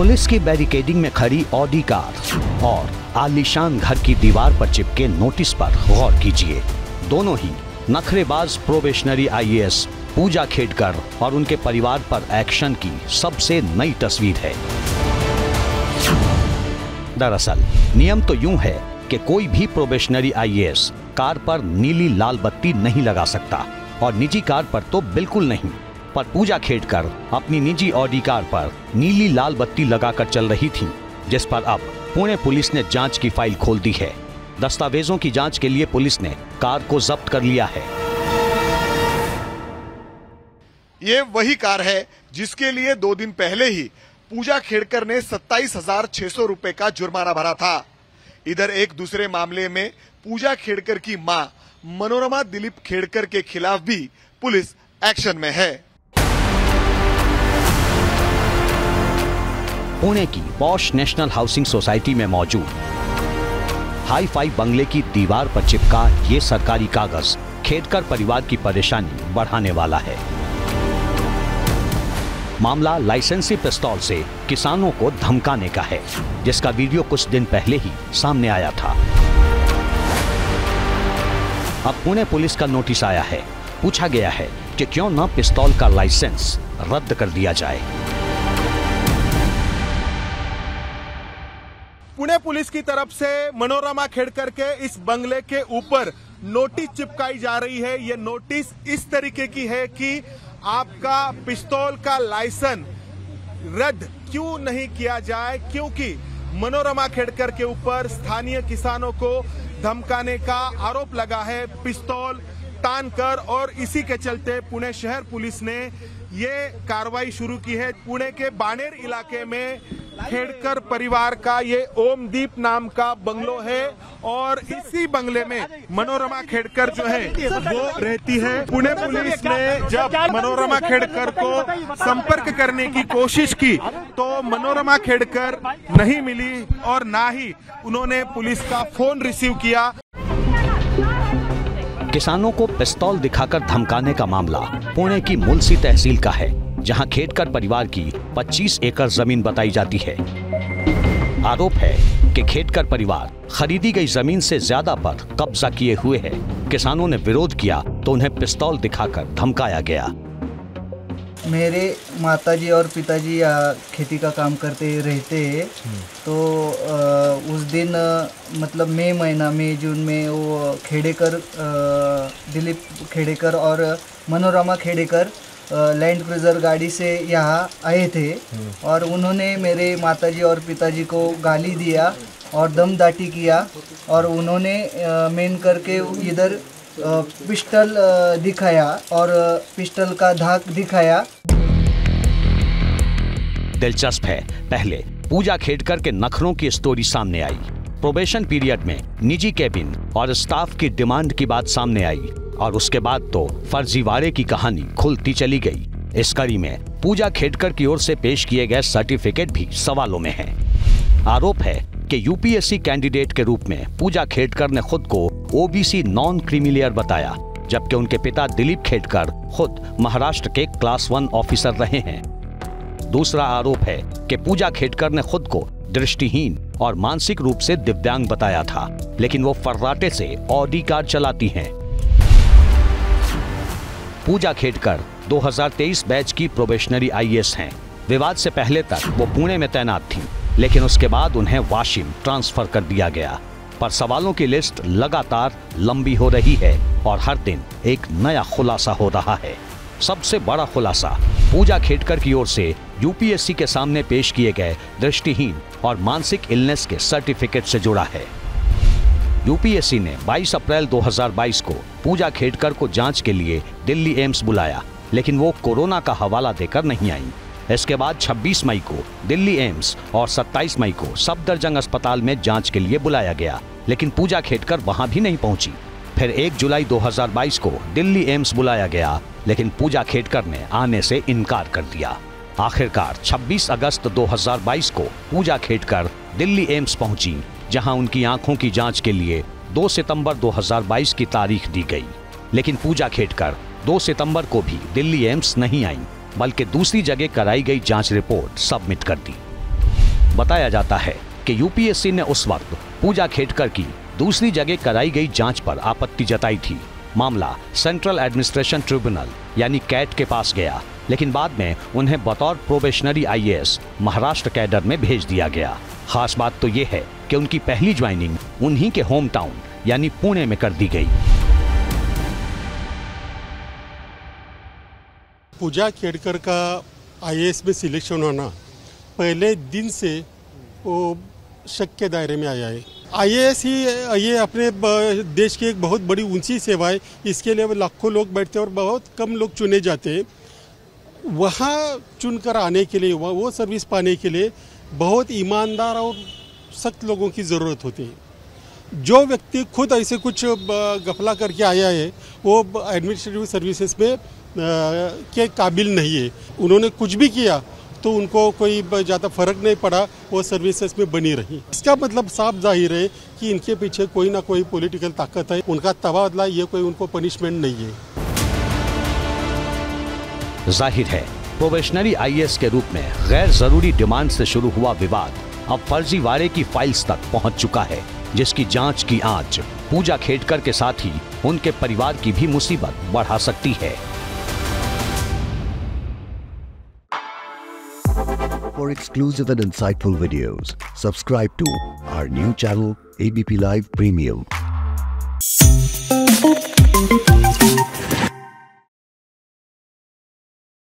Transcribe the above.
Police की barricading में खड़ी ऑडी कार और आलीशान घर की दीवार पर चिपके नोटिस पर गौर कीजिए। दोनों ही नखरेबाज प्रोबेशनरी आईएएस पूजा खेडकर और उनके परिवार पर एक्शन की सबसे नई तस्वीर है। दरअसल, नियम तो यूँ है कि कोई भी प्रोबेशनरी आईएएस कार पर नीली लाल बत्ती नहीं लगा सकता और निजी कार पर तो बिल्कुल नहीं। पर पूजा खेडकर अपनी निजी ऑडी कार पर नीली लाल बत्ती लगाकर चल रही थी, जिस पर अब पुणे पुलिस ने जाँच की फ़ाइल खोल दी है। दस्तावेजों की जाँच के लिए पुलिस ने कार को जब्त कर लिया है। ये वही कार है जिसके लिए दो दिन पहले ही पूजा खेड़कर ने सत्ताईस हज़ार छह सौ रूपए का जुर्माना भरा था। इधर एक दूसरे मामले में पूजा खेड़कर की माँ मनोरमा दिलीप खेड़कर के खिलाफ भी पुलिस एक्शन में है। पुणे की पॉश नेशनल हाउसिंग सोसाइटी में मौजूद। हाई फाई बंगले की दीवार पर चिपका ये सरकारी कागज़ खेडकर परिवार की परेशानी बढ़ाने वाला है। मामला लाइसेंसी पिस्तौल से किसानों को धमकाने का है, जिसका वीडियो कुछ दिन पहले ही सामने आया था। अब पुणे पुलिस का नोटिस आया है। पूछा गया है कि क्यों न पिस्तौल का लाइसेंस रद्द कर दिया जाए। पुणे पुलिस की तरफ़ से मनोरमा खेड़कर के इस बंगले के ऊपर नोटिस चिपकाई जा रही है। ये नोटिस इस तरीके की है कि आपका पिस्तौल का लाइसेंस रद्द क्यों नहीं किया जाए? क्योंकि मनोरमा खेड़कर के ऊपर स्थानीय किसानों को धमकाने का आरोप लगा है। पिस्तौल तान कर और इसी के चलते पुणे शहर पुलिस ने ये कार्रवाई शुरू की है। पुणे के बानेर इलाके में खेड़कर परिवार का ये ओमदीप नाम का बंगलो है और इसी बंगले में मनोरमा खेड़कर जो है, वो रहती है। पुणे पुलिस ने जब मनोरमा खेड़कर को संपर्क करने की कोशिश की तो मनोरमा खेड़कर नहीं मिली और ना ही उन्होंने पुलिस का फ़ोन रिसीव किया। किसानों को पिस्तौल दिखाकर धमकाने का मामला पुणे की मुलसी तहसील का है। जहाँ खेडकर परिवार की 25 एकड़ ज़मीन बताई जाती है। आरोप है कि खेडकर परिवार खरीदी गई ज़मीन से ज़्यादा पर कब्जा किए हुए है। किसानों ने विरोध किया तो उन्हें पिस्तौल दिखाकर धमकाया गया। मेरे माताजी और पिताजी खेती का काम करते रहते तो उस दिन मतलब मई महीना, मई जून में वो खेड़ेकर दिलीप खेड़ेकर और मनोरमा खेड़ेकर लैंड क्रूजर गाड़ी से यहाँ आए थे और उन्होंने मेरे माताजी और पिताजी को गाली दिया और दमदाटी किया और उन्होंने मेन करके इधर पिस्टल दिखाया और पिस्टल का धाक दिखाया। दिलचस्प है। पहले पूजा खेडकर के नखरों की स्टोरी सामने आई। प्रोबेशन पीरियड में निजी केबिन और स्टाफ की डिमांड की बात सामने आई। और उसके बाद तो फर्जीवाड़े की कहानी खुलती चली गई। इस कड़ी में पूजा खेडकर की ओर से पेश किए गए सर्टिफिकेट भी सवालों में है। आरोप है कि यूपीएससी कैंडिडेट के रूप में पूजा खेडकर ने खुद को ओबीसी नॉन क्रीमिलियर बताया, जबकि उनके पिता दिलीप खेडकर खुद महाराष्ट्र के क्लास वन ऑफिसर रहे हैं। दूसरा आरोप है कि पूजा खेडकर ने खुद को दृष्टिहीन और मानसिक रूप से दिव्यांग बताया था, लेकिन वो फर्राटे से ऑडी कार चलाती हैं। पूजा खेडकर 2023 बैच की प्रोबेशनरी आईएएस हैं। विवाद से पहले तक वो पुणे में तैनात थी, लेकिन उसके बाद उन्हें वाशिम ट्रांसफ़र कर दिया गया। पर सवालों की लिस्ट लगातार लंबी हो रही है और हर दिन एक नया खुलासा हो रहा है। सबसे बड़ा खुलासा पूजा खेडकर की ओर से यूपीएससी के सामने पेश किए गए दृष्टिहीन और मानसिक इलनेस के सर्टिफिकेट से जुड़ा है। यूपीएससी ने 22 अप्रैल 2022 को पूजा खेडकर को जाँच के लिए दिल्ली एम्स बुलाया, लेकिन वो कोरोना का हवाला देकर नहीं आई। इसके बाद 26 मई को दिल्ली एम्स और 27 मई को सफदरजंग अस्पताल में जाँच के लिए बुलाया गया, लेकिन पूजा खेडकर वहाँ भी नहीं पहुँची। फिर 1 जुलाई 2022 को दिल्ली एम्स बुलाया गया, लेकिन पूजा खेडकर ने आने से इनकार कर दिया। आखिरकार 26 अगस्त 2022 को पूजा खेडकर दिल्ली एम्स पहुँची। जहाँ उनकी आँखों की जाँच के लिए 2 सितंबर 2022 की तारीख दी गई। लेकिन पूजा खेडकर 2 सितंबर को भी दिल्ली एम्स नहीं आई, बल्कि दूसरी जगह कराई गई जाँच रिपोर्ट सबमिट कर दी। बताया जाता है कि यूपीएससी ने उस वक्त पूजा खेडकर की दूसरी जगह कराई गई जाँच पर आपत्ति जताई थी। मामला सेंट्रल एडमिनिस्ट्रेशन ट्रिब्यूनल, यानी कैट के पास गया, लेकिन बाद में उन्हें बतौर प्रोबेशनरी आईएएस महाराष्ट्र कैडर में भेज दिया गया। खास बात तो ये है कि उनकी पहली ज्वाइनिंग उन्हीं के होम टाउन यानी पुणे में कर दी गई। पूजा खेड़कर का आईएएस में सिलेक्शन होना पहले दिन से वो शक के दायरे में आया है। आईएएस ही, ये अपने देश की एक बहुत बड़ी ऊँची सेवा है। इसके लिए लाखों लोग बैठते हैं और बहुत कम लोग चुने जाते हैं। वहाँ चुनकर आने के लिए, वो सर्विस पाने के लिए बहुत ईमानदार और सख्त लोगों की ज़रूरत होती है। जो व्यक्ति खुद ऐसे कुछ गफला करके आया है, वो एडमिनिस्ट्रेटिव सर्विसेज़ में के काबिल नहीं है। उन्होंने कुछ भी किया तो उनको कोई ज़्यादा फ़र्क नहीं पड़ा, वो सर्विसेज़ में बनी रही। इसका मतलब साफ़ ज़ाहिर है कि इनके पीछे कोई ना कोई पॉलिटिकल ताकत है। उनका तबादला, ये कोई उनको पनिशमेंट नहीं है। ज़ाहिर है प्रोबेशनरी आईएएस के रूप में गैर ज़रूरी डिमांड से शुरू हुआ विवाद अब फर्जीवाड़े की फाइल्स तक पहुँच चुका है, जिसकी जाँच की आँच पूजा खेडकर के साथ ही उनके परिवार की भी मुसीबत बढ़ा सकती है। For exclusive and insightful videos, subscribe to our new channel ABP Live Premium.